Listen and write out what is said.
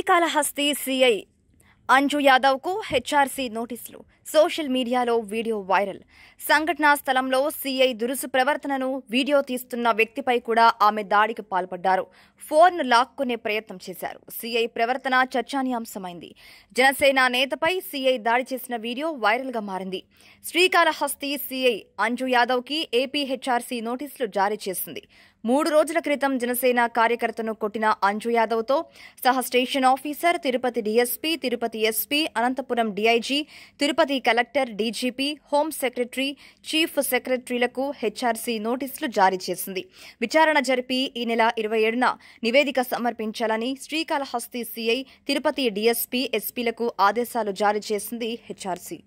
Srikalahasti CI Anju యాదవ్కు HRC నోటీసులు. Social మీడియాలో వీడియో వైరల్. సంఘటనా స్థలంలో సీఐ దురుసు ప్రవర్తనను వీడియో తీస్తున్న వ్యక్తిపై కూడా ఆమె దాడికి పాల్పడ్డారు. ఫోన్ను లాక్కునే ప్రయత్నం చేశారు. సీఐ ప్రవర్తన చర్చానీయాంశమైంది. జనసేన నేతపై సీఐ దాడి చేసిన వీడియో వైరల్గా మారింది. శ్రీకాళహస్తి సీఐ అంజు యాదవ్కి ఏపీ హెచ్ఆర్సీ నోటీసులు జారీ చేసింది. మూడు రోజుల క్రితం జనసేన కార్యకర్తను కొట్టిన అంజు యాదవ్తో సహా station officer Tirupati DSP Tirupati SP Anantapuram DIG Tirupati collector DGP home secretary chief సెక్రటరీలకు HRC నోటీసులు జారీ చేసింది. విచారణ జరిపి ఈ నెల ఇరవై ఏడున నివేదిక సమర్పించాలని శ్రీకాళహస్తి సీఐ తిరుపతి డీఎస్పీ ఎస్పీలకు ఆదేశాలు జారీ చేసింది హెచ్ఆర్సీ.